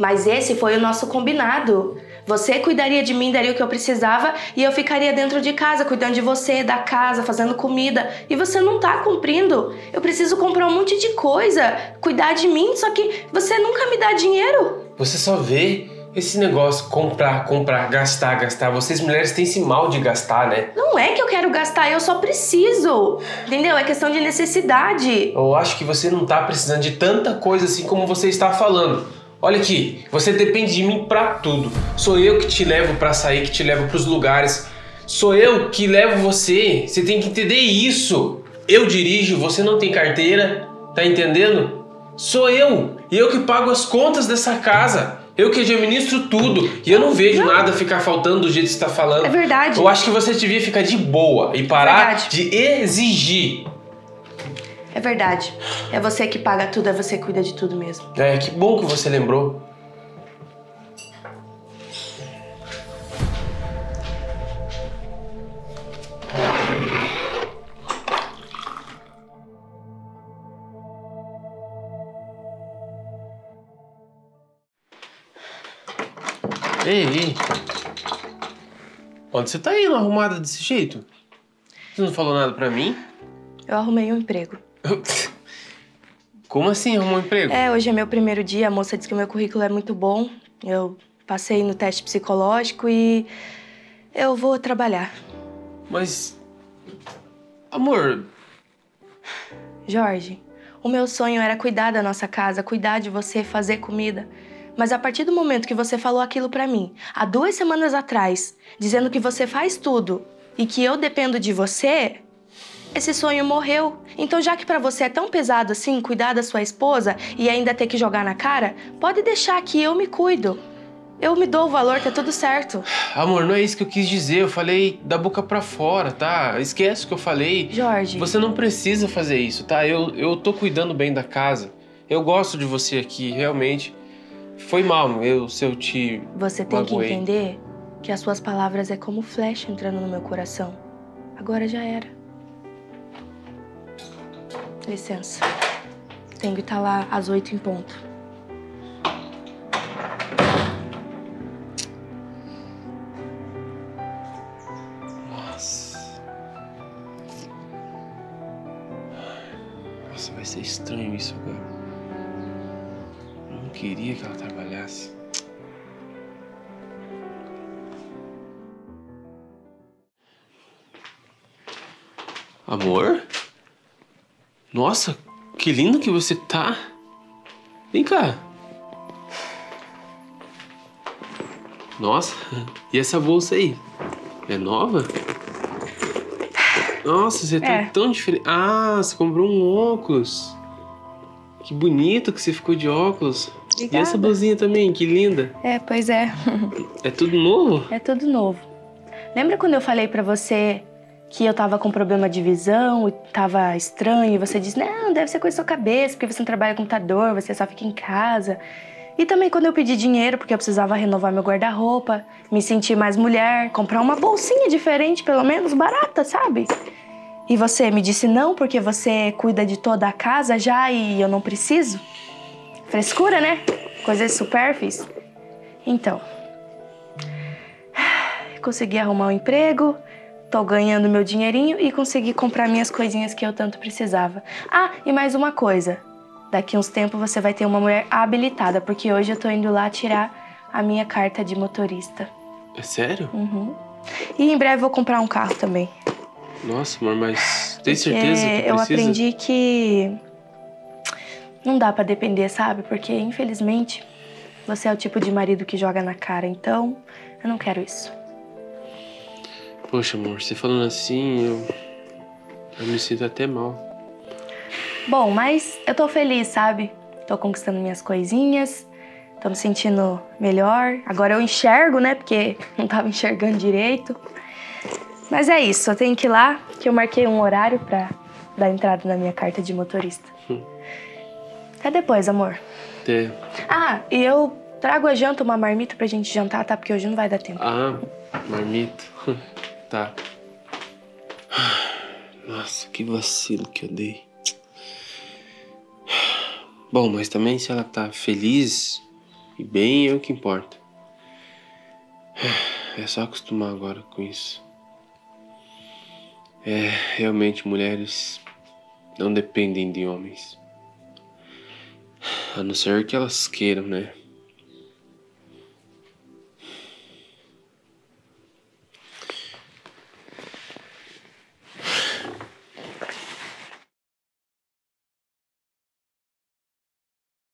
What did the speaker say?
Mas esse foi o nosso combinado. Você cuidaria de mim, daria o que eu precisava e eu ficaria dentro de casa, cuidando de você, da casa, fazendo comida. E você não tá cumprindo. Eu preciso comprar um monte de coisa, cuidar de mim, só que você nunca me dá dinheiro. Você só vê esse negócio comprar, comprar, gastar, gastar. Vocês mulheres têm esse mal de gastar, né? Não é que eu quero gastar, eu só preciso. Entendeu? É questão de necessidade. Eu acho que você não tá precisando de tanta coisa assim como você está falando. Olha aqui, você depende de mim para tudo. Sou eu que te levo para sair, que te levo para os lugares. Sou eu que levo você. Você tem que entender isso. Eu dirijo, você não tem carteira, tá entendendo? Sou eu, e eu que pago as contas dessa casa. Eu que administro tudo. E eu não vejo não. nada ficar faltando do jeito que você está falando. É verdade. Eu acho que você devia ficar de boa e parar é de exigir. É verdade. É você que paga tudo, é você que cuida de tudo mesmo. É, que bom que você lembrou. Ei, ei. Onde você tá indo arrumada desse jeito? Você não falou nada pra mim? Eu arrumei um emprego. Como assim arrumou um emprego? É, hoje é meu primeiro dia, a moça disse que o meu currículo é muito bom. Eu passei no teste psicológico e eu vou trabalhar. Mas. Amor. Jorge, o meu sonho era cuidar da nossa casa, cuidar de você, fazer comida. Mas a partir do momento que você falou aquilo para mim, há duas semanas atrás, dizendo que você faz tudo e que eu dependo de você, esse sonho morreu. Então, já que para você é tão pesado assim cuidar da sua esposa e ainda ter que jogar na cara, pode deixar que eu me cuido. Eu me dou o valor, tá tudo certo. Amor, não é isso que eu quis dizer. Eu falei da boca para fora, tá? Esquece o que eu falei. Jorge. Você não precisa fazer isso, tá? Eu, eu tô cuidando bem da casa. Eu gosto de você aqui, realmente. Foi mal, eu, se eu te. Você tem magoei. que entender que as suas palavras é como flecha entrando no meu coração. Agora já era. Licença. Tenho que estar lá às oito em ponto. Nossa. Nossa, vai ser estranho isso agora. Eu não queria que ela trabalhasse. Amor? Nossa, que lindo que você tá. Vem cá. Nossa, e essa bolsa aí? É nova? Nossa, você tá é. tão diferente. Ah, você comprou um óculos. Que bonito que você ficou de óculos. Obrigada. E essa blusinha também, que linda. É, pois é. é tudo novo? É tudo novo. Lembra quando eu falei para você que eu tava com problema de visão e tava estranho, e você diz, não, deve ser coisa da sua cabeça, porque você não trabalha com computador, você só fica em casa. E também quando eu pedi dinheiro, porque eu precisava renovar meu guarda-roupa, me sentir mais mulher, comprar uma bolsinha diferente, pelo menos, barata, sabe? E você me disse não, porque você cuida de toda a casa já e eu não preciso? Frescura, né? Coisas supérfluas. Então, consegui arrumar um emprego, tô ganhando meu dinheirinho e consegui comprar minhas coisinhas que eu tanto precisava. Ah, e mais uma coisa. Daqui uns tempos você vai ter uma mulher habilitada, porque hoje eu tô indo lá tirar a minha carta de motorista. É sério? Uhum. E em breve vou comprar um carro também. Nossa, amor, mas tem certeza que precisa? Eu aprendi que não dá para depender, sabe? Porque infelizmente você é o tipo de marido que joga na cara, então eu não quero isso. Poxa, amor, você falando assim, eu, eu me sinto até mal. Bom, mas eu tô feliz, sabe? Tô conquistando minhas coisinhas, tô me sentindo melhor. Agora eu enxergo, né? Porque não tava enxergando direito. Mas é isso, eu tenho que ir lá, que eu marquei um horário pra dar entrada na minha carta de motorista. Hum. Até depois, amor. Até. Ah, e eu trago a janta, uma marmita pra gente jantar, tá? Porque hoje não vai dar tempo. Ah, marmita. Tá. Nossa, que vacilo que eu dei. Bom, mas também se ela tá feliz E bem eu que importa. É só acostumar agora com isso. É, realmente mulheres não dependem de homens. A não ser que elas queiram, né?